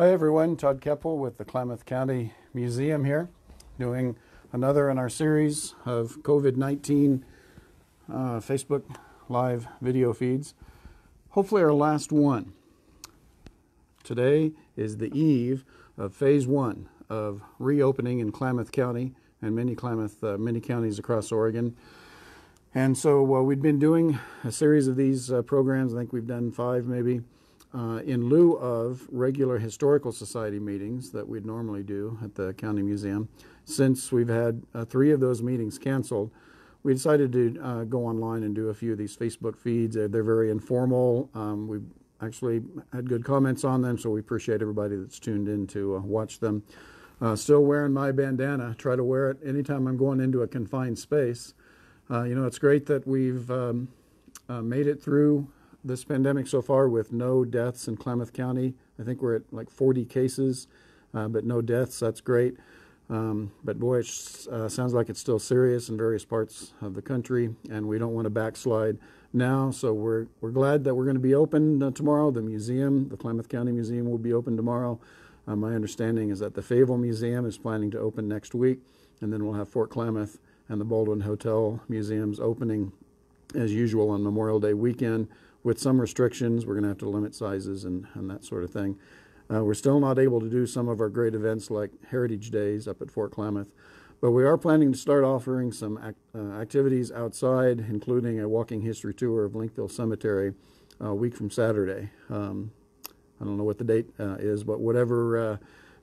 Hi everyone, Todd Kepple with the Klamath County Museum here, doing another in our series of COVID-19 uh, Facebook live video feeds. Hopefully our last one. Today is the eve of phase one of reopening in Klamath County and many Klamath, uh, many counties across Oregon. And so uh, we've been doing a series of these uh, programs. I think we've done five maybe uh, in lieu of regular historical society meetings that we'd normally do at the county museum. Since we've had uh, three of those meetings canceled, we decided to uh, go online and do a few of these Facebook feeds. They're, they're very informal. Um, we actually had good comments on them, so we appreciate everybody that's tuned in to uh, watch them. Uh, still wearing my bandana. Try to wear it anytime I'm going into a confined space. Uh, you know, it's great that we've um, made it through this pandemic so far with no deaths in Klamath County. I think we're at like 40 cases, uh, but no deaths. That's great. Um, but boy, it uh, sounds like it's still serious in various parts of the country, and we don't want to backslide now. So we're we're glad that we're going to be open uh, tomorrow. The museum, the Klamath County Museum, will be open tomorrow. Uh, my understanding is that the Favell Museum is planning to open next week, and then we'll have Fort Klamath and the Baldwin Hotel museums opening as usual on Memorial Day weekend with some restrictions. We're going to have to limit sizes and, and that sort of thing. Uh, we're still not able to do some of our great events like Heritage Days up at Fort Klamath, but we are planning to start offering some act, uh, activities outside, including a walking history tour of Linkville Cemetery a week from Saturday. Um, I don't know what the date uh, is, but whatever uh,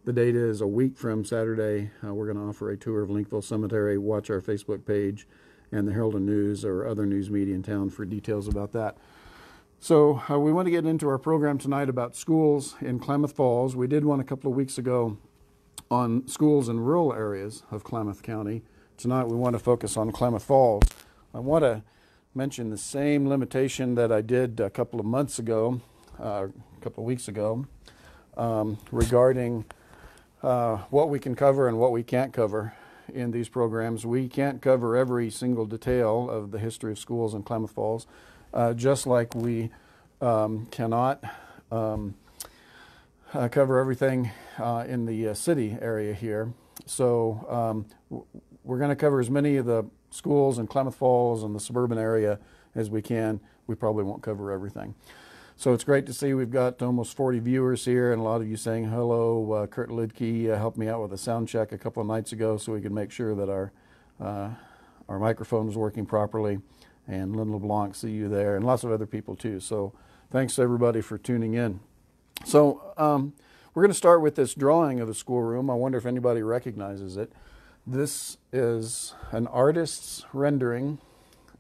the date is, a week from Saturday, uh, we're going to offer a tour of Linkville Cemetery. Watch our Facebook page and the Herald and News or other news media in town for details about that. So uh, we want to get into our program tonight about schools in Klamath Falls. We did one a couple of weeks ago on schools in rural areas of Klamath County. Tonight we want to focus on Klamath Falls. I want to mention the same limitation that I did a couple of months ago, uh, a couple of weeks ago, um, regarding uh, what we can cover and what we can't cover in these programs. We can't cover every single detail of the history of schools in Klamath Falls uh, just like we um, cannot um, uh, cover everything uh, in the uh, city area here. So um, we're going to cover as many of the schools in Klamath Falls and the suburban area as we can. We probably won't cover everything. So it's great to see we've got almost 40 viewers here and a lot of you saying hello. Uh, Kurt Lidke uh, helped me out with a sound check a couple of nights ago so we could make sure that our, uh, our microphone was working properly and Lynn LeBlanc, see you there, and lots of other people too. So thanks everybody for tuning in. So um, we're going to start with this drawing of the schoolroom. I wonder if anybody recognizes it. This is an artist's rendering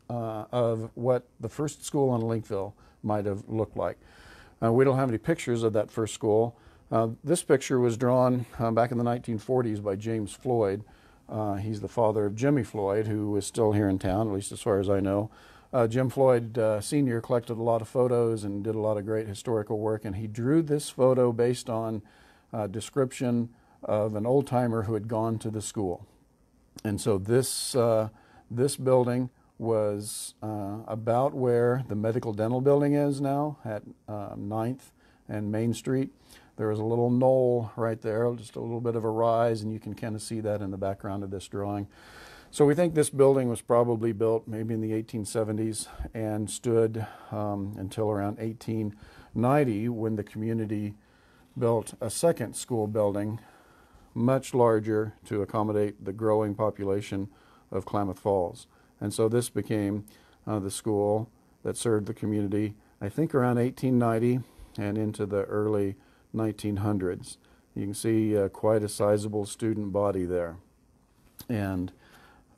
uh, of what the first school in Linkville might have looked like. Uh, we don't have any pictures of that first school. Uh, this picture was drawn uh, back in the 1940s by James Floyd. Uh, he's the father of Jimmy Floyd, who is still here in town, at least as far as I know. Uh, Jim Floyd uh, Sr. collected a lot of photos and did a lot of great historical work, and he drew this photo based on a description of an old timer who had gone to the school. And so this, uh, this building was uh, about where the medical dental building is now at 9th uh, and Main Street. There is a little knoll right there, just a little bit of a rise, and you can kind of see that in the background of this drawing. So we think this building was probably built maybe in the 1870s and stood um, until around 1890 when the community built a second school building, much larger to accommodate the growing population of Klamath Falls. And so this became uh, the school that served the community, I think around 1890 and into the early 1900s. You can see uh, quite a sizable student body there. And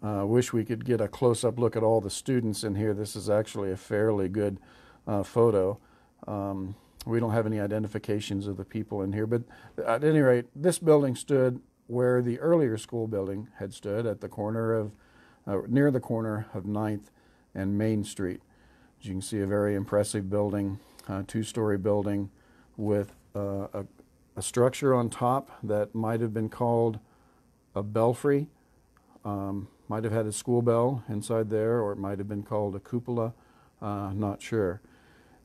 I uh, wish we could get a close-up look at all the students in here. This is actually a fairly good uh, photo. Um, we don't have any identifications of the people in here, but at any rate, this building stood where the earlier school building had stood at the corner of, uh, near the corner of 9th and Main Street. As you can see, a very impressive building, uh, two-story building with a, a, structure on top that might have been called a belfry, um, might have had a school bell inside there, or it might have been called a cupola, uh, not sure.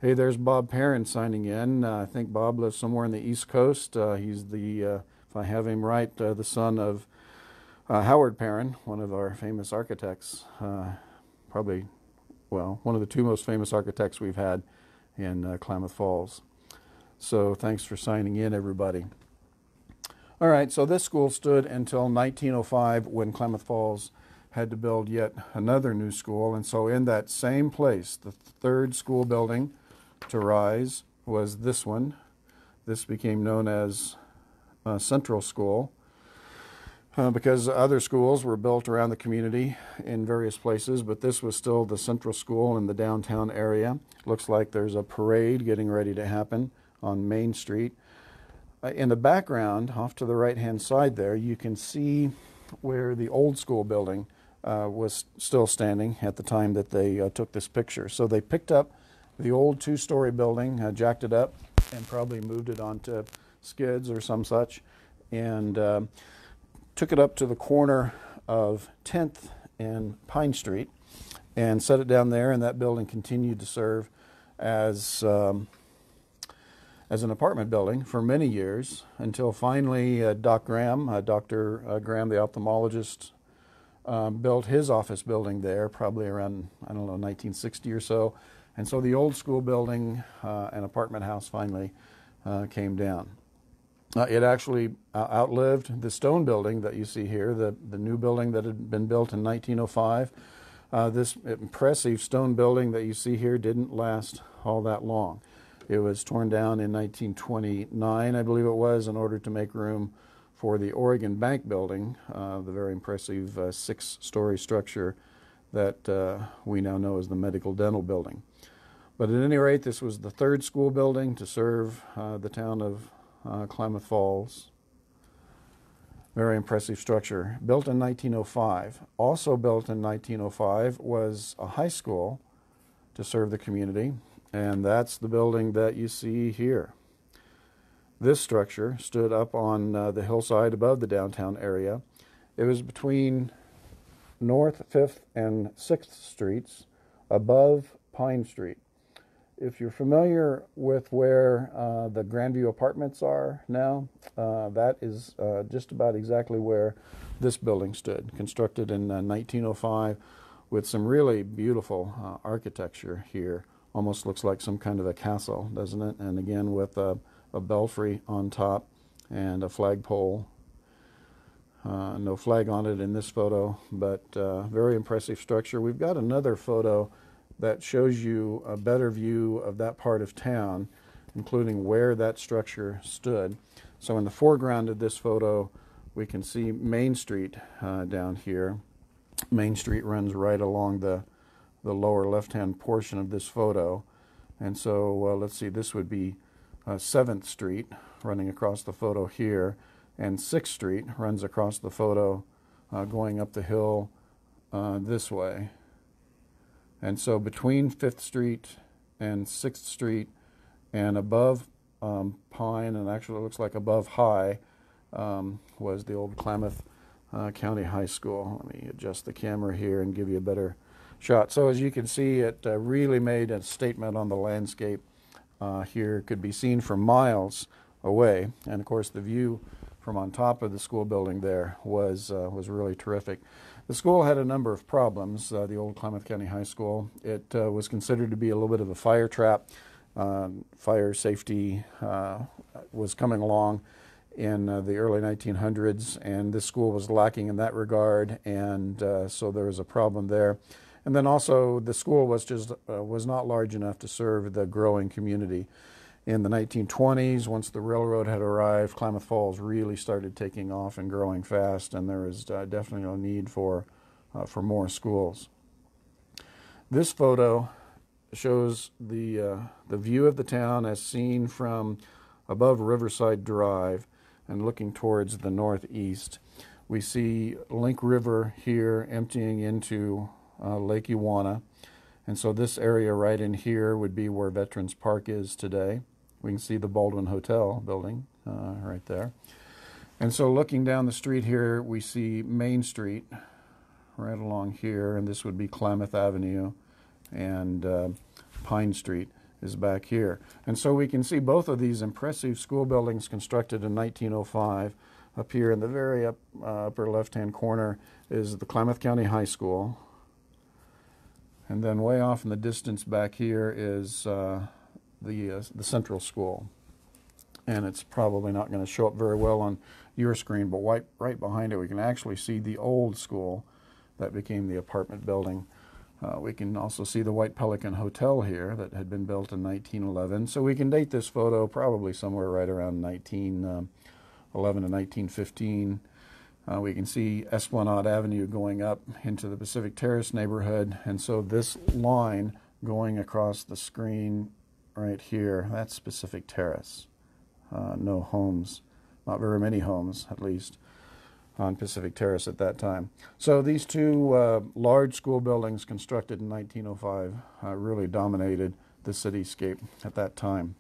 Hey, there's Bob Perrin signing in. Uh, I think Bob lives somewhere in the East Coast. Uh, he's the, uh, if I have him right, uh, the son of Howard Perrin, one of our famous architects. Probably, well, one of the two most famous architects we've had in Klamath Falls. So thanks for signing in, everybody. All right, so this school stood until 1905 when Klamath Falls had to build yet another new school. And so, in that same place, the third school building to rise was this one. This became known as uh, Central School uh, because other schools were built around the community in various places, but this was still the Central School in the downtown area. Looks like there's a parade getting ready to happen on Main Street. Uh, in the background, off to the right hand side there, you can see where the old school building uh, was still standing at the time that they uh, took this picture. So they picked up the old two story building, uh, jacked it up, and probably moved it onto skids or some such, and um, took it up to the corner of 10th and Pine Street and set it down there, and that building continued to serve as. Um, as an apartment building for many years until finally uh, Doc Graham, uh, Dr. Uh, Graham, the ophthalmologist, um, built his office building there, probably around, I don't know, 1960 or so. And so the old school building uh, and apartment house finally uh, came down. Uh, it actually outlived the stone building that you see here, the, the new building that had been built in 1905. this impressive stone building that you see here didn't last all that long. It was torn down in 1929, I believe it was, in order to make room for the Oregon Bank building, uh, the very impressive uh, six story structure that uh, we now know as the Medical Dental Building. But at any rate, this was the third school building to serve uh, the town of uh, Klamath Falls. Very impressive structure. Built in 1905. Also built in 1905 was a high school to serve the community. And that's the building that you see here. This structure stood up on uh, the hillside above the downtown area. It was between North 5th and 6th Streets above Pine Street. If you're familiar with where uh, the Grandview apartments are now, uh, that is uh, just about exactly where this building stood, constructed in 1905 uh, with some really beautiful uh, architecture here almost looks like some kind of a castle, doesn't it? And again, with a, a belfry on top and a flagpole. Uh, no flag on it in this photo, but uh, very impressive structure. We've got another photo that shows you a better view of that part of town, including where that structure stood. So in the foreground of this photo, we can see Main Street uh, down here. Main Street runs right along the the lower left-hand portion of this photo. And so uh, let's see, this would be uh, 7th Street running across the photo here, and 6th Street runs across the photo uh, going up the hill uh, this way. And so between 5th Street and 6th Street and above um, Pine, and actually looks like above High, um, was the old Klamath uh, County High School. Let me adjust the camera here and give you a better shot. So as you can see, it uh, really made a statement on the landscape uh, here. could be seen from miles away, and of course the view from on top of the school building there was uh, was really terrific. The school had a number of problems. Uh, the old Klamath County High School. It uh, was considered to be a little bit of a fire trap. Um, fire safety uh, was coming along in uh, the early 1900s, and this school was lacking in that regard, and uh, so there was a problem there. And then also the school was just uh, was not large enough to serve the growing community. In the 1920s, once the railroad had arrived, Klamath Falls really started taking off and growing fast, and there was uh, definitely a need for uh, for more schools. This photo shows the uh, the view of the town as seen from above Riverside Drive and looking towards the northeast. We see Link River here emptying into uh, Lake Ewauna. And so this area right in here would be where Veterans Park is today. We can see the Baldwin Hotel building uh, right there. And so looking down the street here, we see Main Street right along here, and this would be Klamath Avenue and uh, Pine Street. is back here. And so we can see both of these impressive school buildings constructed in 1905. Up here in the very up, uh, upper left-hand corner is the Klamath County High School. And then way off in the distance back here is uh, the, uh, the Central School. And it's probably not going to show up very well on your screen, but right, right behind it we can actually see the old school that became the apartment building. Uh, we can also see the White Pelican Hotel here that had been built in 1911. So we can date this photo probably somewhere right around 1911 um, to 1915. Uh, we can see Esplanade Avenue going up into the Pacific Terrace neighborhood. And so this line going across the screen right here, that's Pacific Terrace. Uh, no homes, not very many homes at least on Pacific Terrace at that time. So these two uh, large school buildings constructed in 1905 uh, really dominated the cityscape at that time.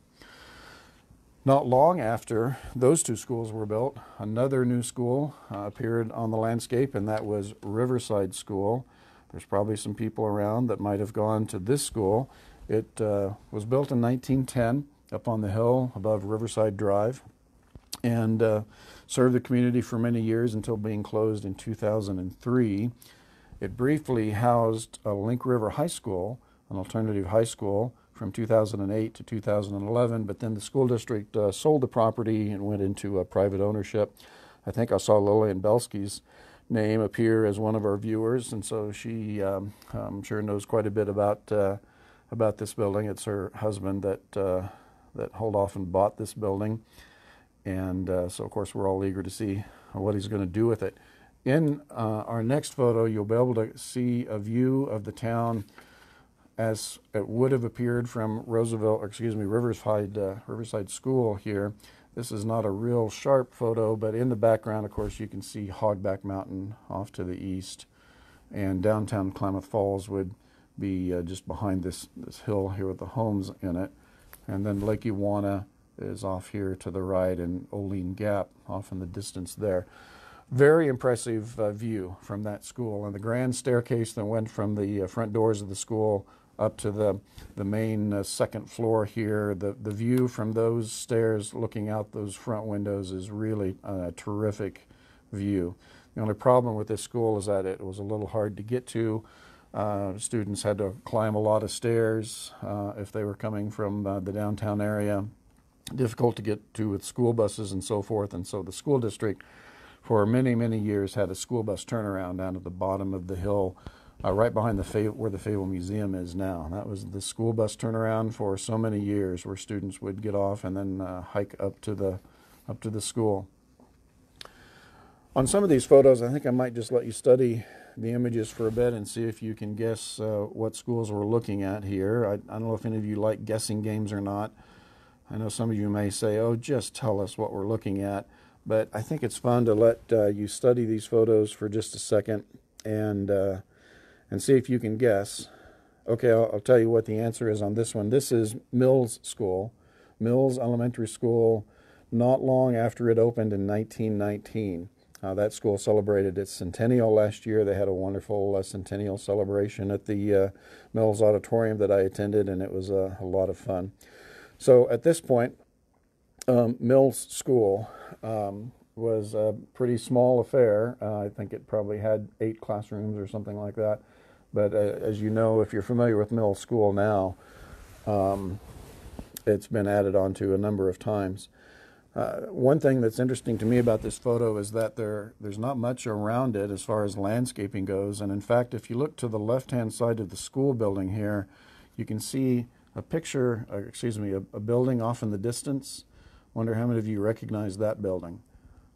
Not long after those two schools were built, another new school uh, appeared on the landscape, and that was Riverside School. There's probably some people around that might have gone to this school. It uh, was built in 1910 up on the hill above Riverside Drive and uh, served the community for many years until being closed in 2003. It briefly housed a Link River High School, an alternative high school, from 2008 to 2011, but then the school district uh, sold the property and went into uh, private ownership. I think I saw Lillian Belsky's name appear as one of our viewers, and so she, um, I'm sure, knows quite a bit about uh, about this building. It's her husband that uh, that Holdhoffen bought this building, and uh, so of course we're all eager to see what he's going to do with it. In uh, our next photo, you'll be able to see a view of the town as it would have appeared from Roosevelt, or excuse me, Riverside, uh, Riverside School here. This is not a real sharp photo, but in the background, of course, you can see Hogback Mountain off to the east, and downtown Klamath Falls would be uh, just behind this, this hill here with the homes in it. And then Lake Ewauna is off here to the right, and Olene Gap off in the distance there. Very impressive uh, view from that school, and the grand staircase that went from the uh, front doors of the school up to the, the main uh, second floor here. The, the view from those stairs looking out those front windows is really a terrific view. The only problem with this school is that it was a little hard to get to. Uh, students had to climb a lot of stairs uh, if they were coming from uh, the downtown area. Difficult to get to with school buses and so forth. And so the school district, for many, many years, had a school bus turnaround down at the bottom of the hill uh, right behind the where the Favell Museum is now. That was the school bus turnaround for so many years, where students would get off and then uh, hike up to the up to the school. On some of these photos, I think I might just let you study the images for a bit and see if you can guess uh, what schools we're looking at here. I, I don't know if any of you like guessing games or not. I know some of you may say, "Oh, just tell us what we're looking at." But I think it's fun to let uh, you study these photos for just a second and uh, and see if you can guess. Okay, I'll, I'll, tell you what the answer is on this one. This is Mills School, Mills Elementary School, not long after it opened in 1919. Uh, that school celebrated its centennial last year. They had a wonderful uh, centennial celebration at the uh, Mills Auditorium that I attended, and it was a lot of fun. So at this point, um, Mills School um, was a pretty small affair. Uh, I think it probably had eight classrooms or something like that. But uh, as you know, if you're familiar with middle school now, um, it's been added onto a number of times. Uh, one thing that's interesting to me about this photo is that there there's not much around it as far as landscaping goes. And in fact, if you look to the left-hand side of the school building here, you can see a picture, excuse me, a, a building off in the distance. Wonder how many of you recognize that building.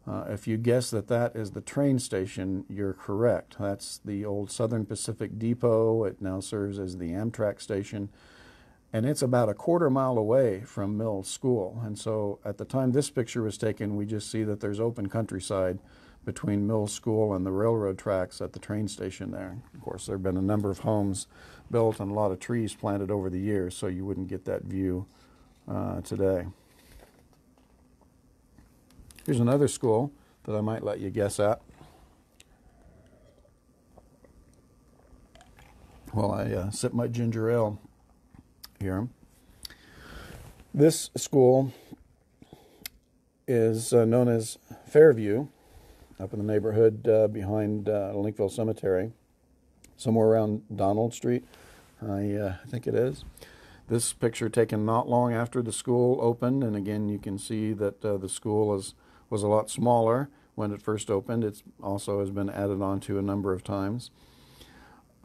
Uh, if you guess that that is the train station, you're correct. That's the old Southern Pacific Depot. It now serves as the Amtrak station. And it's about a quarter mile away from Mill School. And so at the time this picture was taken, we just see that there's open countryside between Mill School and the railroad tracks at the train station there. Of course, there have been a number of homes built and a lot of trees planted over the years, so you wouldn't get that view uh, today. Here's another school that I might let you guess at. While I uh, sip my ginger ale here. This school is uh, known as Fairview, up in the neighborhood uh, behind uh, Linkville Cemetery, somewhere around Donald Street, I uh, think it is. This picture taken not long after the school opened, and again you can see that uh, the school is, was a lot smaller when it first opened. It also has been added on to a number of times.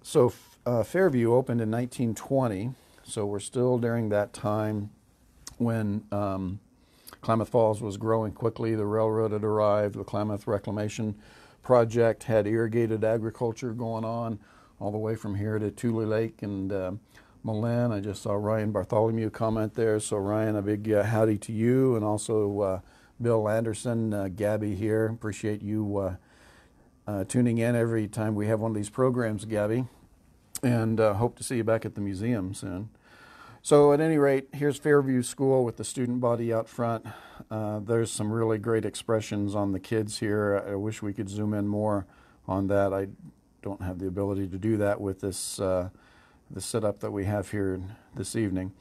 So uh, Fairview opened in 1920, so we're still during that time when um, Klamath Falls was growing quickly. The railroad had arrived. The Klamath Reclamation Project had irrigated agriculture going on all the way from here to Tule Lake and uh. I just saw Ryan Bartholomew comment there. So, Ryan, a big uh, howdy to you, and also uh, Bill Anderson, uh, Gabby here. Appreciate you uh, uh, tuning in every time we have one of these programs, Gabby, and hope to see you back at the museum soon. So, at any rate, here's Fairview School with the student body out front. there's some really great expressions on the kids here. I wish we could zoom in more on that. I don't have the ability to do that with this the setup that we have here this evening.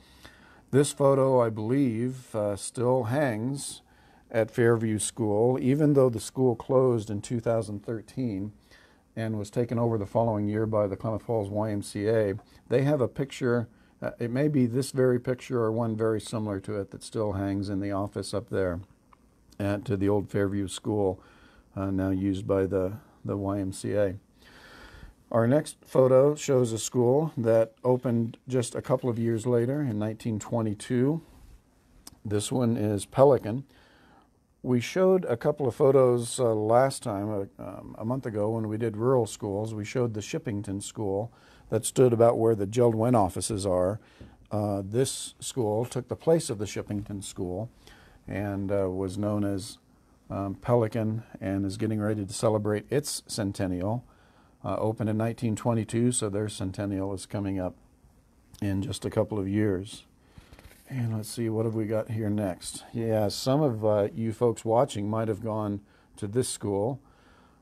This photo, I believe, uh, still hangs at Fairview School, even though the school closed in 2013 and was taken over the following year by the Klamath Falls YMCA. They have a picture, uh, it may be this very picture or one very similar to it that still hangs in the office up there at the old Fairview School, uh, now used by the, the YMCA. Our next photo shows a school that opened just a couple of years later in 1922. This one is Pelican. We showed a couple of photos uh, last time, uh, um, a month ago, when we did rural schools. We showed the Shippington School that stood about where the JELD-WEN offices are. Uh, this school took the place of the Shippington School and uh, was known as um, Pelican and is getting ready to celebrate its centennial uh, opened in 1922, so their centennial is coming up in just a couple of years. And let's see, what have we got here next? Yeah, some of uh, you folks watching might have gone to this school.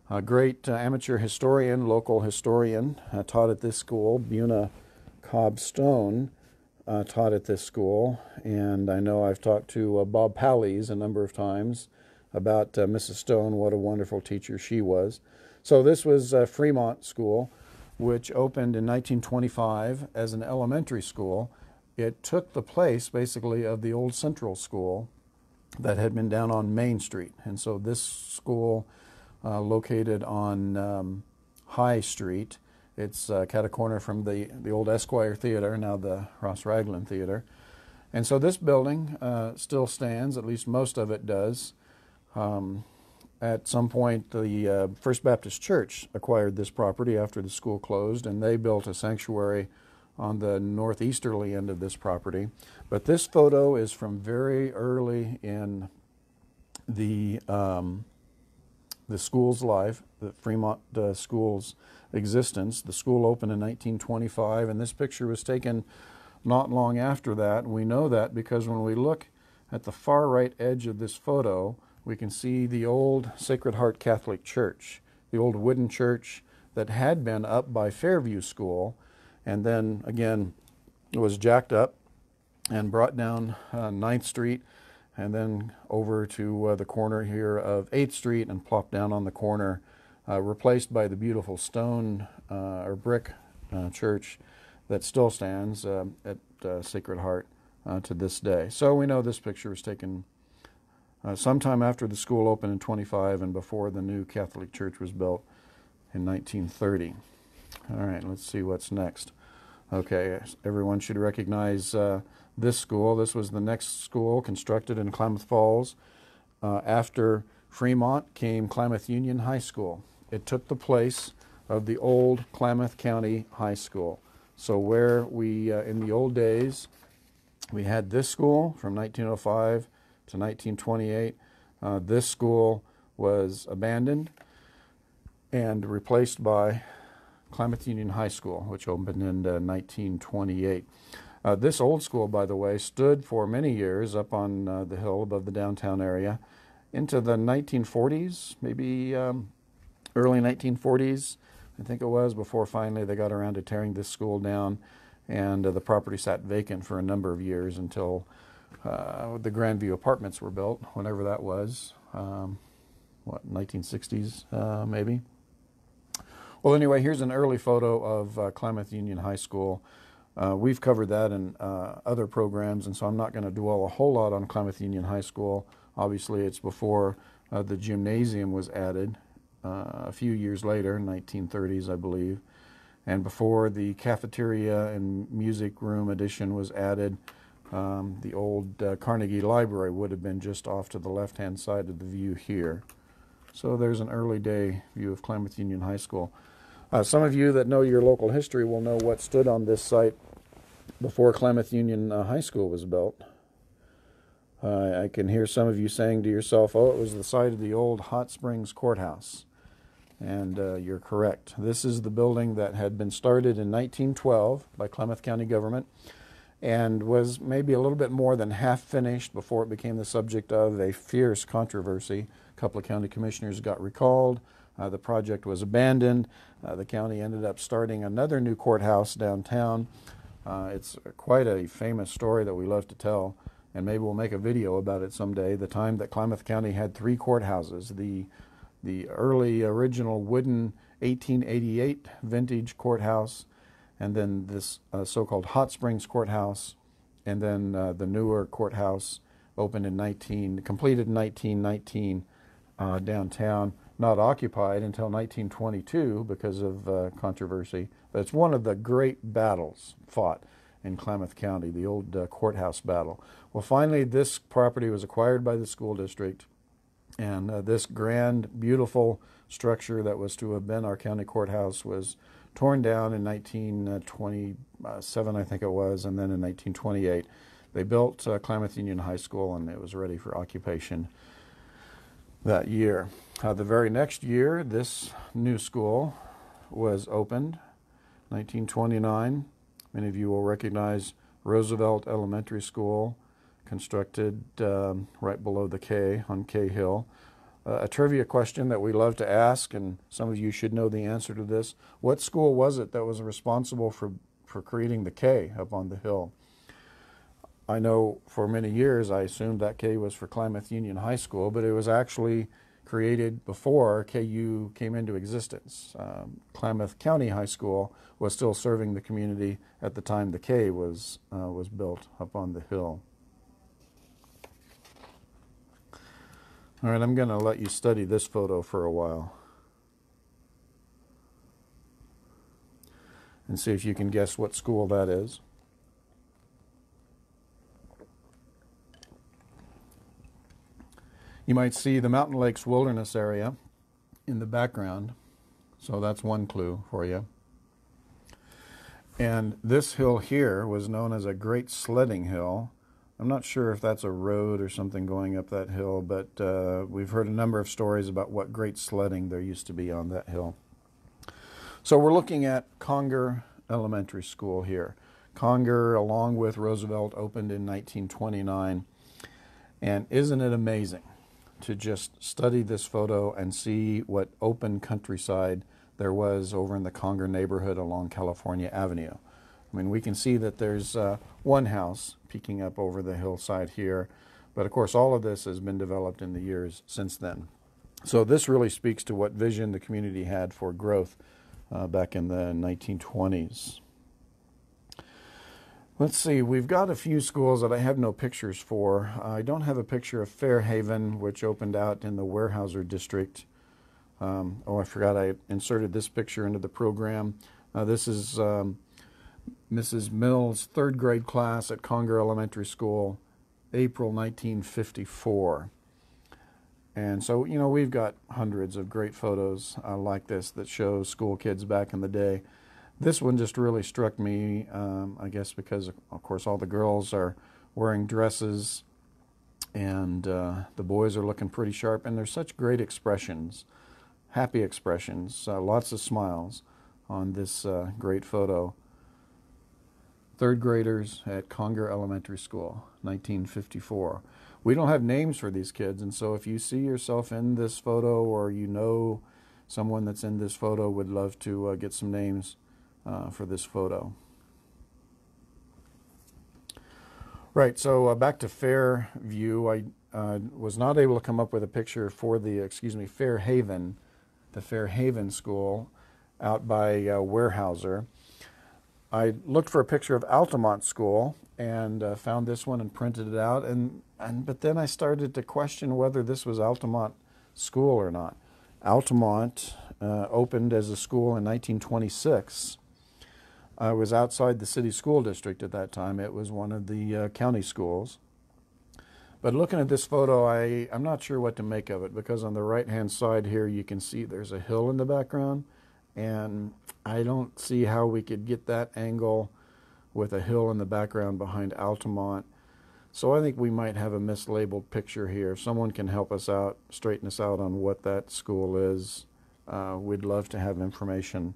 A great uh, amateur historian, local historian, uh, taught at this school. Buena Cobb Stone uh, taught at this school. And I know I've talked to uh, Bob Pallies a number of times about Mrs. Stone, what a wonderful teacher she was. So this was Fremont School, which opened in 1925 as an elementary school. It took the place, basically, of the old Central School that had been down on Main Street. And so this school, uh, located on um, High Street, it's uh, cat a corner from the, the old Esquire Theater, now the Ross Ragland Theater. And so this building uh, still stands, at least most of it does. Um, at some point, the uh, First Baptist Church acquired this property after the school closed, and they built a sanctuary on the northeasterly end of this property. But this photo is from very early in the um, the school's life, the Fremont uh, school's existence. The school opened in 1925, and this picture was taken not long after that. We know that because when we look at the far right edge of this photo, we can see the old Sacred Heart Catholic Church, the old wooden church that had been up by Fairview School, and then again it was jacked up and brought down uh, 9th Street and then over to uh, the corner here of 8th Street and plopped down on the corner, uh, replaced by the beautiful stone uh, or brick uh, church that still stands uh, at Sacred Heart to this day. So we know this picture was taken sometime after the school opened in 25 and before the new Catholic Church was built in 1930. All right, let's see what's next. Okay, everyone should recognize uh, this school. This was the next school constructed in Klamath Falls. Uh, after Fremont came Klamath Union High School. It took the place of the old Klamath County High School. So, where we, uh, in the old days, we had this school from 1905 to 1928. Uh, this school was abandoned and replaced by Klamath Union High School, which opened in uh, 1928. Uh, this old school, by the way, stood for many years up on uh, the hill above the downtown area into the 1940s, maybe um, early 1940s, I think it was, before finally they got around to tearing this school down. And uh, the property sat vacant for a number of years until uh, the Grandview Apartments were built, whenever that was. Um, what, 1960s, uh, maybe? Well, anyway, here's an early photo of uh, Klamath Union High School. Uh, we've covered that in uh, other programs, and so I'm not going to dwell a whole lot on Klamath Union High School. Obviously, it's before uh, the gymnasium was added uh, a few years later, 1930s, I believe, and before the cafeteria and music room addition was added. Um, the old uh, Carnegie Library would have been just off to the left-hand side of the view here. So there's an early day view of Klamath Union High School. Uh, some of you that know your local history will know what stood on this site before Klamath Union uh, High School was built. Uh, I can hear some of you saying to yourself, oh, it was the site of the old Hot Springs Courthouse. And uh, you're correct. This is the building that had been started in 1912 by Klamath County government and was maybe a little bit more than half finished before it became the subject of a fierce controversy. Couple of county commissioners got recalled. Uh, the project was abandoned. Uh, the county ended up starting another new courthouse downtown. Uh, it's quite a famous story that we love to tell and maybe we'll make a video about it someday. The time that Klamath County had three courthouses the the early original wooden 1888 vintage courthouse, and then this uh, so-called Hot Springs courthouse, and then uh, the newer courthouse opened in 19 completed in 1919 uh, downtown. Not occupied until 1922 because of uh, controversy, but it's one of the great battles fought in Klamath County, the old uh, courthouse battle. Well, finally, this property was acquired by the school district, and uh, this grand, beautiful structure that was to have been our county courthouse was torn down in 1927, I think it was, and then in 1928. They built uh, Klamath Union High School, and it was ready for occupation that year. Uh, the very next year, this new school was opened, 1929. Many of you will recognize Roosevelt Elementary School, constructed um, right below the K on K Hill. Uh, a trivia question that we love to ask, and some of you should know the answer to this. What school was it that was responsible for, for creating the K up on the hill? I know for many years I assumed that K was for Klamath Union High School, but it was actually created before KU came into existence. Um, Klamath County High School was still serving the community at the time the K was, uh, was built up on the hill. All right, I'm going to let you study this photo for a while. And see if you can guess what school that is. You might see the Mountain Lakes Wilderness area in the background. So that's one clue for you. And this hill here was known as a Great Sledding Hill. I'm not sure if that's a road or something going up that hill, but uh, we've heard a number of stories about what great sledding there used to be on that hill. So we're looking at Conger Elementary School here. Conger, along with Roosevelt, opened in 1929. And isn't it amazing? To just study this photo and see what open countryside there was over in the Conger neighborhood along California Avenue. I mean, we can see that there's uh, one house peeking up over the hillside here, but of course, all of this has been developed in the years since then. So, this really speaks to what vision the community had for growth uh, back in the 1920s. Let's see, we've got a few schools that I have no pictures for. I don't have a picture of Fairhaven, which opened out in the Weyerhaeuser district. Um, oh, I forgot I inserted this picture into the program. Uh, this is um, Mrs. Mills' third grade class at Conger Elementary School, April 1954. And so, you know, we've got hundreds of great photos uh, like this that show school kids back in the day. This one just really struck me, um, I guess, because of course all the girls are wearing dresses and uh, the boys are looking pretty sharp, and there's such great expressions, happy expressions, uh, lots of smiles on this uh, great photo. Third graders at Conger Elementary School, 1954. We don't have names for these kids, and so if you see yourself in this photo or you know someone that's in this photo, would love to uh, get some names uh, for this photo. Right. So uh, back to Fairview, I uh, was not able to come up with a picture for the, excuse me, Fairhaven, the Fairhaven School out by uh, Weyerhaeuser. I looked for a picture of Altamont School and uh, found this one and printed it out. And, and but then I started to question whether this was Altamont School or not. Altamont uh, opened as a school in 1926. It was outside the city school district at that time. It was one of the uh, county schools. But looking at this photo, I, I'm not sure what to make of it because on the right hand side here you can see there's a hill in the background and I don't see how we could get that angle with a hill in the background behind Altamont. So I think we might have a mislabeled picture here. If someone can help us out, straighten us out on what that school is, uh, we'd love to have information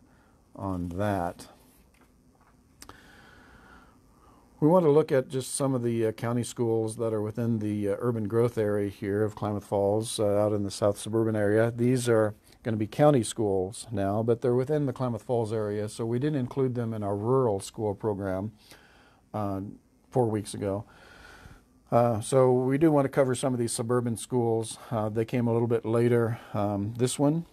on that. We want to look at just some of the uh, county schools that are within the uh, urban growth area here of Klamath Falls, uh, out in the south suburban area. These are going to be county schools now, but they're within the Klamath Falls area, so we didn't include them in our rural school program uh, four weeks ago. Uh, so we do want to cover some of these suburban schools. Uh, they came a little bit later. Um, this one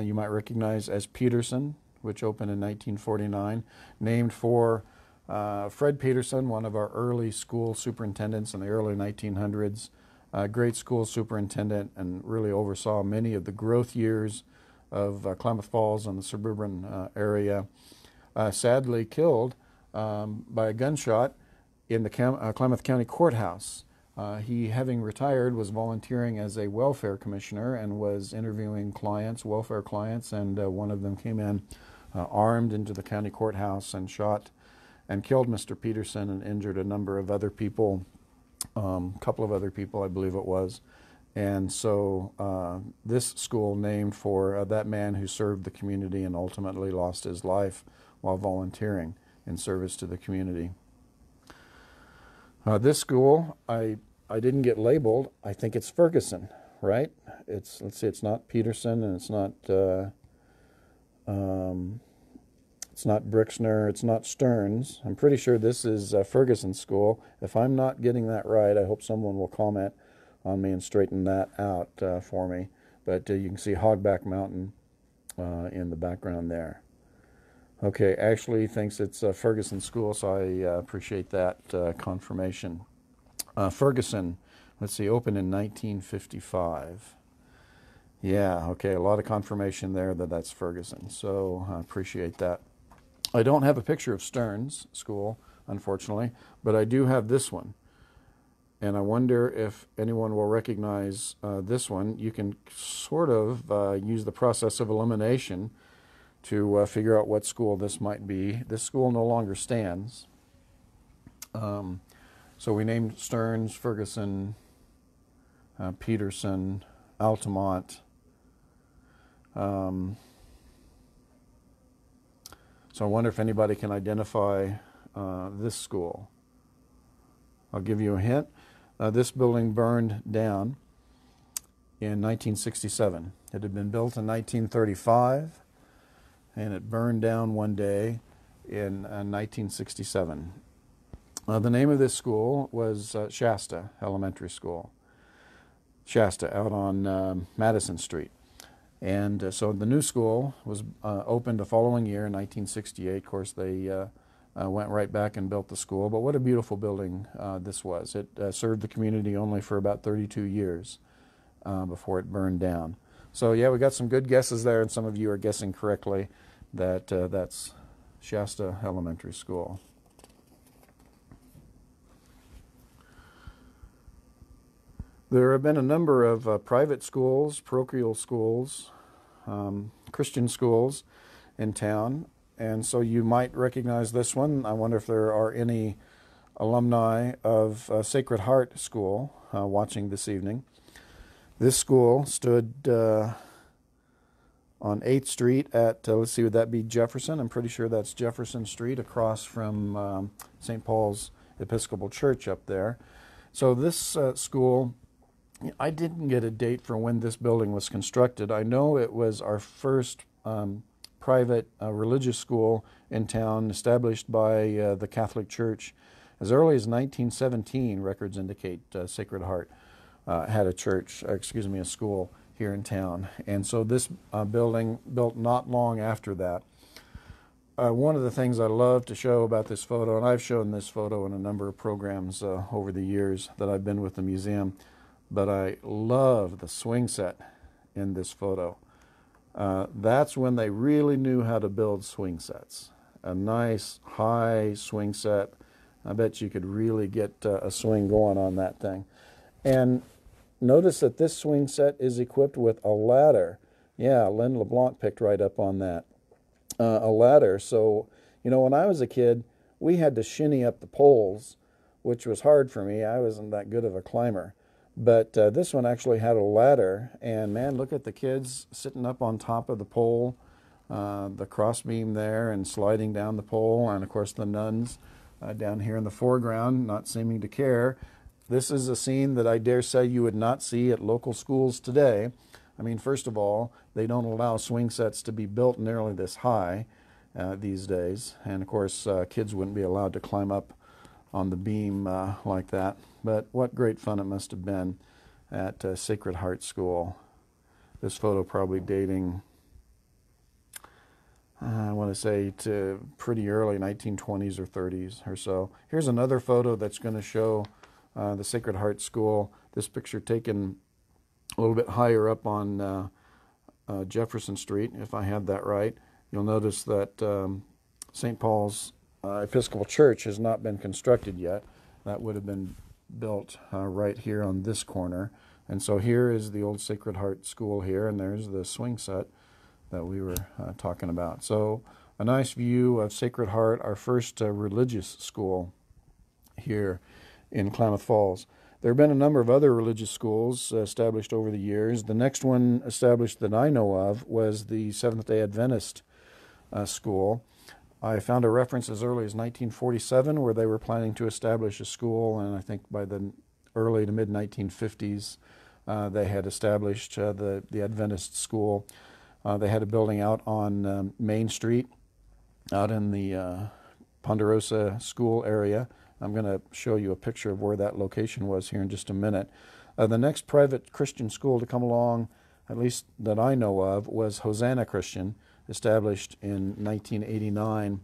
you might recognize as Peterson, which opened in 1949, named for uh, Fred Peterson, one of our early school superintendents in the early 1900s uh, great school superintendent and really oversaw many of the growth years of uh, Klamath Falls and the suburban uh, area. Uh, sadly, killed um, by a gunshot in the Cam- uh, Klamath County Courthouse. He, having retired, was volunteering as a welfare commissioner and was interviewing clients, welfare clients, and one of them came in armed into the county courthouse and shot and killed Mr. Peterson and injured a number of other people um, a couple of other people, I believe it was. And so uh, this school named for uh, that man who served the community and ultimately lost his life while volunteering in service to the community. Uh, this school, I I didn't get labeled. I think it's Ferguson, right? It's let's see, it's not Peterson and it's not uh, um, it's not Brixner. It's not Stearns. I'm pretty sure this is uh, Ferguson School. If I'm not getting that right, I hope someone will comment on me and straighten that out uh, for me. But uh, you can see Hogback Mountain uh, in the background there. Okay, Ashley thinks it's uh, Ferguson School, so I uh, appreciate that confirmation. Ferguson, let's see, opened in 1955. Yeah, okay, a lot of confirmation there that that's Ferguson, so I appreciate that. I don't have a picture of Stearns School, unfortunately, but I do have this one. And I wonder if anyone will recognize uh, this one. You can sort of uh, use the process of elimination to uh, figure out what school this might be. This school no longer stands. Um, so we named Stearns, Ferguson, uh, Peterson, Altamont. Um, so I wonder if anybody can identify uh, this school. I'll give you a hint. Uh, this building burned down in 1967. It had been built in 1935 and it burned down one day in uh, 1967. Uh, the name of this school was uh, Shasta Elementary School. Shasta out on um, Madison Street. And uh, so the new school was uh, opened the following year in 1968. Of course, they uh, uh, went right back and built the school. But what a beautiful building uh, this was. It uh, served the community only for about 32 years before it burned down. So, yeah, we got some good guesses there, and some of you are guessing correctly that that's Shasta Elementary School. There have been a number of uh, private schools, parochial schools, um, Christian schools in town, and so you might recognize this one. I wonder if there are any alumni of uh, Sacred Heart School uh, watching this evening. This school stood uh, on 8th Street at, uh, let's see, would that be Jefferson? I'm pretty sure that's Jefferson Street across from um, St. Paul's Episcopal Church up there. So this uh, school I didn't get a date for when this building was constructed. I know it was our first um, private uh, religious school in town, established by uh, the Catholic Church As early as 1917, records indicate uh, Sacred Heart uh, had a church, uh, excuse me, a school here in town. And so this uh, building, built not long after that, one of the things I love to show about this photo, and I've shown this photo in a number of programs over the years that I've been with the museum, but I love the swing set in this photo. Uh, that's when they really knew how to build swing sets. A nice high swing set. I bet you could really get uh, a swing going on that thing. And notice that this swing set is equipped with a ladder. Yeah, Lynn LeBlanc picked right up on that uh, a ladder. So, you know, when I was a kid, we had to shinny up the poles, which was hard for me. I wasn't that good of a climber. But uh, this one actually had a ladder, and man, look at the kids sitting up on top of the pole, uh, the crossbeam there, and sliding down the pole, and of course the nuns uh, down here in the foreground, not seeming to care. This is a scene that I dare say you would not see at local schools today. I mean, first of all, they don't allow swing sets to be built nearly this high uh, these days. And of course, uh, kids wouldn't be allowed to climb up on the beam uh, like that. But what great fun it must have been at uh, Sacred Heart School. This photo probably dating, uh, I want to say, to pretty early 1920s or 30s or so. Here's another photo that's going to show uh, the Sacred Heart School. This picture taken a little bit higher up on uh, uh, Jefferson Street, if I have that right. You'll notice that um, St. Paul's uh, Episcopal Church has not been constructed yet. That would have been built uh, right here on this corner. And so here is the old Sacred Heart School here, and there's the swing set that we were uh, talking about. So a nice view of Sacred Heart, our first uh, religious school here in Klamath Falls. There have been a number of other religious schools uh, established over the years. The next one established that I know of was the Seventh day Adventist uh, school. I found a reference as early as 1947 where they were planning to establish a school, and I think by the early to mid 1950s, uh, they had established uh, the, the Adventist school. Uh, they had a building out on um, Main Street, out in the uh, Ponderosa School area. I'm going to show you a picture of where that location was here in just a minute. Uh, the next private Christian school to come along, at least that I know of, was Hosanna Christian, established in 1989.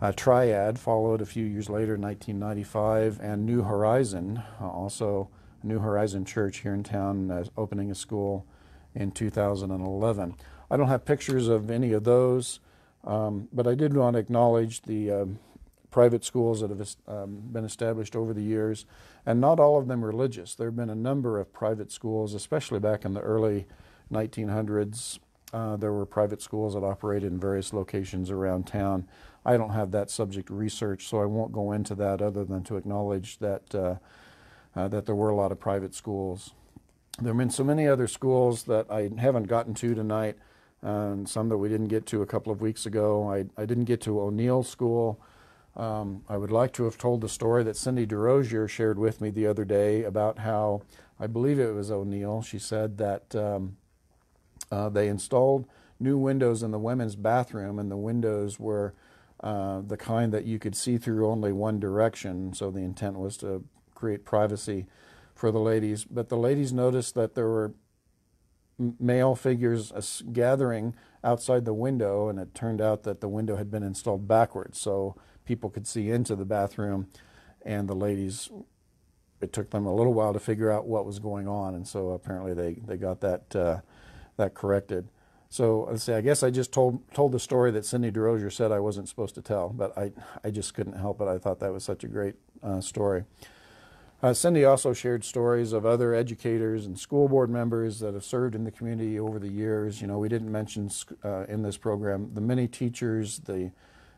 Uh, Triad followed a few years later, 1995, and New Horizon, uh, also New Horizon Church here in town, uh, opening a school in 2011. I don't have pictures of any of those, um, but I did want to acknowledge the um, private schools that have um, been established over the years, and not all of them religious. There have been a number of private schools, especially back in the early 1900s. Uh, there were private schools that operated in various locations around town. I don't have that subject research, so I won't go into that other than to acknowledge that uh, uh, that there were a lot of private schools. There have been so many other schools that I haven't gotten to tonight, and some that we didn't get to a couple of weeks ago. I, I didn't get to O'Neill School. Um, I would like to have told the story that Cindy DeRosier shared with me the other day about how, I believe it was O'Neill, she said that um, uh, they installed new windows in the women's bathroom, and the windows were uh, the kind that you could see through only one direction. So the intent was to create privacy for the ladies. But the ladies noticed that there were male figures uh, gathering outside the window, and it turned out that the window had been installed backwards. So people could see into the bathroom, and the ladies. It took them a little while to figure out what was going on, and so apparently they, they got that uh, that corrected. So let's say I guess I just told told the story that Cindy DeRosier said I wasn't supposed to tell, but I I just couldn't help it. I thought that was such a great uh, story. Uh, Cindy also shared stories of other educators and school board members that have served in the community over the years. You know, we didn't mention uh, in this program the many teachers, the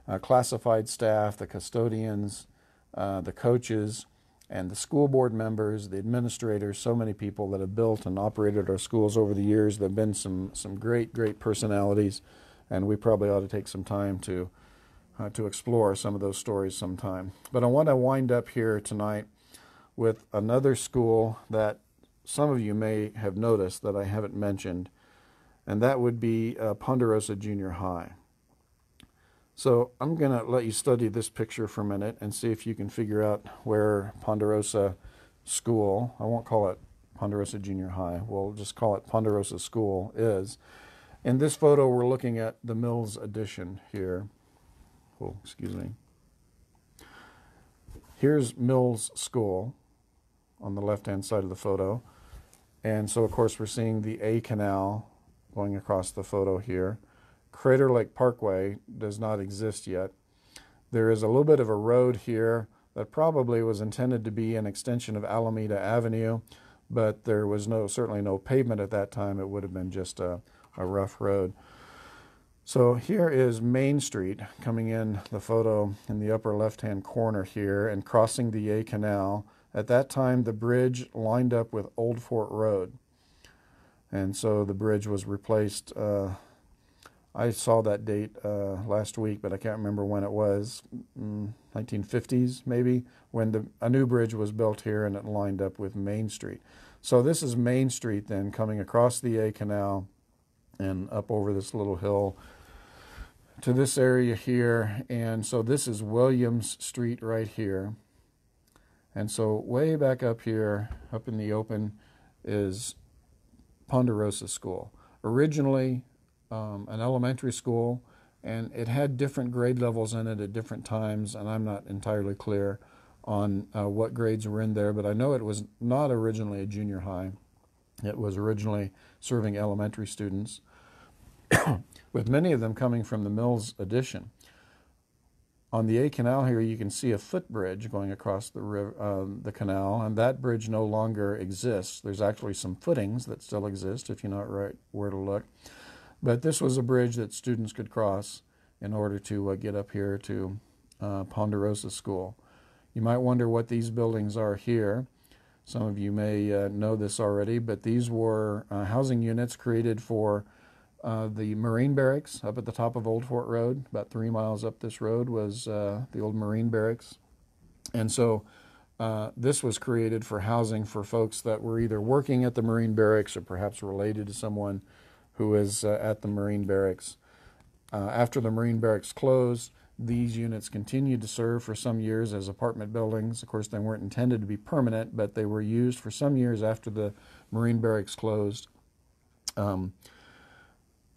uh, classified staff, the custodians, uh, the coaches, and the school board members, the administrators, so many people that have built and operated our schools over the years. There have been some, some great, great personalities, and we probably ought to take some time to, uh, to explore some of those stories sometime. But I want to wind up here tonight with another school that some of you may have noticed that I haven't mentioned, and that would be uh, Ponderosa Junior High. So I'm going to let you study this picture for a minute and see if you can figure out where Ponderosa School, I won't call it Ponderosa Junior High, we'll just call it Ponderosa School, is. In this photo, we're looking at the Mills addition here. Oh, excuse me. Here's Mills School on the left-hand side of the photo. And so, of course, we're seeing the A Canal going across the photo here. Crater Lake Parkway does not exist yet. There is a little bit of a road here that probably was intended to be an extension of Alameda Avenue, but there was no certainly no pavement at that time. It would have been just a, a rough road. So here is Main Street coming in the photo in the upper left-hand corner here and crossing the A Canal. At that time, the bridge lined up with Old Fort Road. And so the bridge was replaced uh, I saw that date uh, last week, but I can't remember when it was. Mm, 1950s, maybe, when the, a new bridge was built here and it lined up with Main Street. So this is Main Street then coming across the A Canal and up over this little hill to this area here. And so this is Williams Street right here. And so way back up here, up in the open, is Ponderosa School. Originally, um, an elementary school, and it had different grade levels in it at different times, and I'm not entirely clear on uh, what grades were in there, but I know it was not originally a junior high. It was originally serving elementary students, with many of them coming from the Mills addition. On the A Canal here, you can see a footbridge going across the, river, uh, the canal, and that bridge no longer exists. There's actually some footings that still exist if you know right where to look. But this was a bridge that students could cross in order to uh, get up here to uh, Ponderosa School. You might wonder what these buildings are here. Some of you may uh, know this already, but these were uh, housing units created for uh, the Marine Barracks up at the top of Old Fort Road. About three miles up this road was uh, the old Marine Barracks. And so this was created for housing for folks that were either working at the Marine Barracks or perhaps related to someone who was uh, at the Marine Barracks. Uh, after the Marine Barracks closed, these units continued to serve for some years as apartment buildings. Of course, they weren't intended to be permanent, but they were used for some years after the Marine Barracks closed. Um,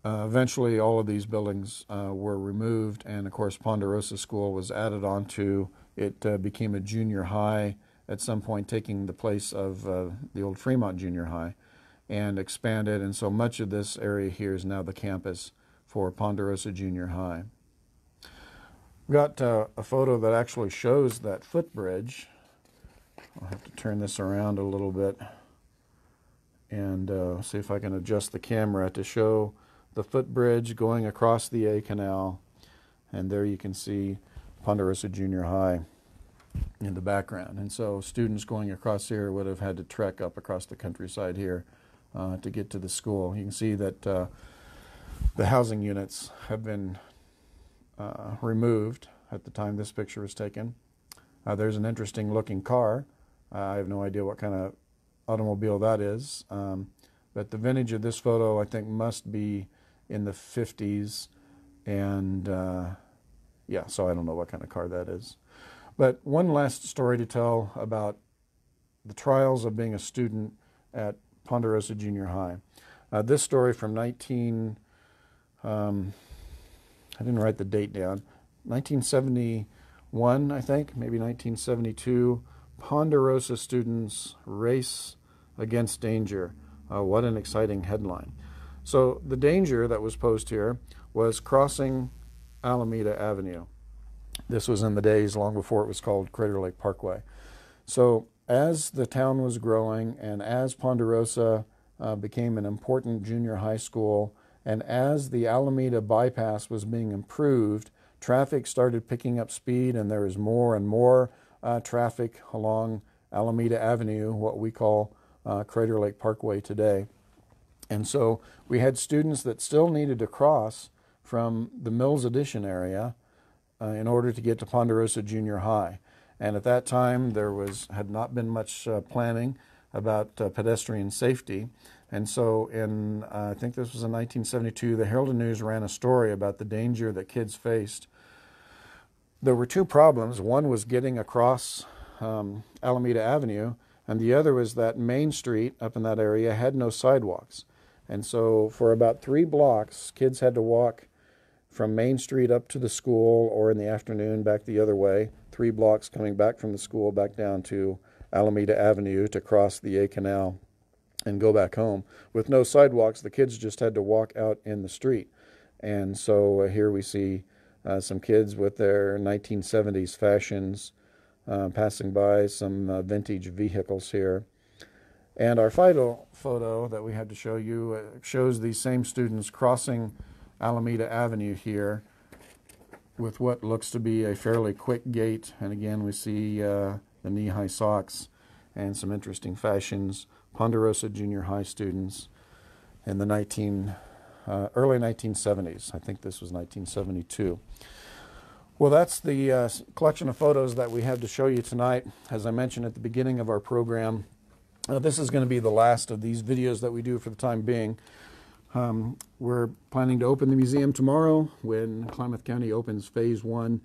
uh, eventually, all of these buildings uh, were removed, and of course, Ponderosa School was added onto. It uh, became a junior high at some point, taking the place of uh, the old Fremont Junior High and expanded, and so much of this area here is now the campus for Ponderosa Junior High. We've got uh, a photo that actually shows that footbridge. I'll have to turn this around a little bit and uh, see if I can adjust the camera to show the footbridge going across the A Canal. And there you can see Ponderosa Junior High in the background. And so students going across here would have had to trek up across the countryside here uh, to get to the school. You can see that uh, the housing units have been uh, removed at the time this picture was taken. Uh, there's an interesting looking car. Uh, I have no idea what kind of automobile that is, um, but the vintage of this photo I think must be in the 50s, and uh, yeah, so I don't know what kind of car that is. But one last story to tell about the trials of being a student at Ponderosa Junior High. Uh, this story from 19, um, I didn't write the date down, 1971, I think, maybe 1972. Ponderosa students race against danger. Uh, what an exciting headline. So, the danger that was posed here was crossing Alameda Avenue. This was in the days long before it was called Crater Lake Parkway. So, as the town was growing and as Ponderosa uh, became an important junior high school, and as the Alameda bypass was being improved, traffic started picking up speed, and there was more and more uh, traffic along Alameda Avenue, what we call uh, Crater Lake Parkway today. And so we had students that still needed to cross from the Mills Addition area uh, in order to get to Ponderosa Junior High. And at that time, there was had not been much uh, planning about uh, pedestrian safety. And so, in uh, I think this was in 1972, the Herald and News ran a story about the danger that kids faced there were two problems. One was getting across um, Alameda Avenue, and the other was that Main Street up in that area had no sidewalks. And so for about three blocks, kids had to walk from Main Street up to the school or in the afternoon back the other way, three blocks coming back from the school back down to Alameda Avenue to cross the A Canal and go back home. With no sidewalks, the kids just had to walk out in the street. And so uh, here we see uh, some kids with their 1970s fashions uh, passing by, some uh, vintage vehicles here. And our final photo that we had to show you uh, shows these same students crossing Alameda Avenue here with what looks to be a fairly quick gait. And again, we see uh, the knee-high socks and some interesting fashions. Ponderosa Junior High students in the 19, uh, early 1970s. I think this was 1972. Well, that's the uh, collection of photos that we have to show you tonight. As I mentioned at the beginning of our program, uh, this is going to be the last of these videos that we do for the time being. Um, we're planning to open the museum tomorrow when Klamath County opens phase one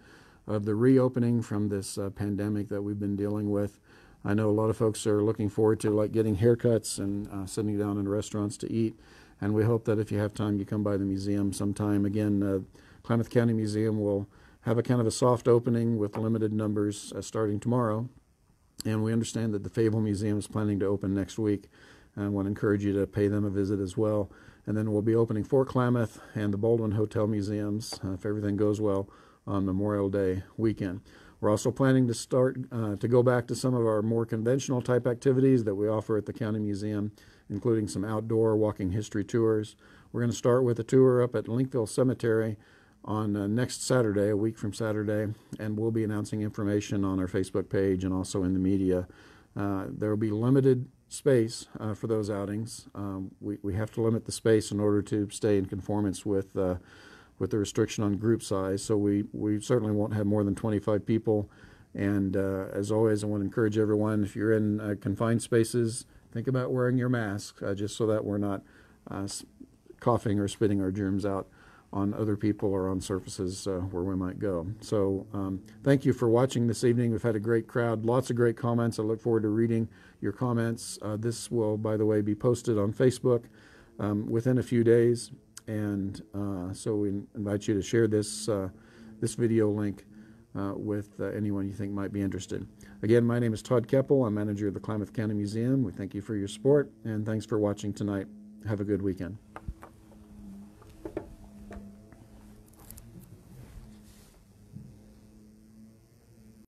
of the reopening from this uh, pandemic that we've been dealing with. I know a lot of folks are looking forward to like getting haircuts and uh, sitting down in restaurants to eat. And we hope that if you have time, you come by the museum sometime. Again, uh, Klamath County Museum will have a kind of a soft opening with limited numbers uh, starting tomorrow. And we understand that the Favell Museum is planning to open next week. And I want to encourage you to pay them a visit as well. And then we'll be opening Fort Klamath and the Baldwin Hotel Museums, uh, if everything goes well, on Memorial Day weekend. We're also planning to start uh, to go back to some of our more conventional type activities that we offer at the County Museum, including some outdoor walking history tours. We're going to start with a tour up at Linkville Cemetery on uh, next Saturday, a week from Saturday, and we'll be announcing information on our Facebook page and also in the media. Uh, there will be limited space uh, for those outings. Um, we, we have to limit the space in order to stay in conformance with uh, with the restriction on group size. So we, we certainly won't have more than 25 people. And uh, as always, I want to encourage everyone, if you're in uh, confined spaces, think about wearing your mask uh, just so that we're not coughing or spitting our germs out on other people or on surfaces uh, where we might go. So um, thank you for watching this evening. We've had a great crowd, lots of great comments. I look forward to reading your comments. Uh, this will, by the way, be posted on Facebook um, within a few days. And uh, so we invite you to share this, uh, this video link uh, with uh, anyone you think might be interested. Again, my name is Todd Kepple. I'm manager of the Klamath County Museum. We thank you for your support and thanks for watching tonight. Have a good weekend.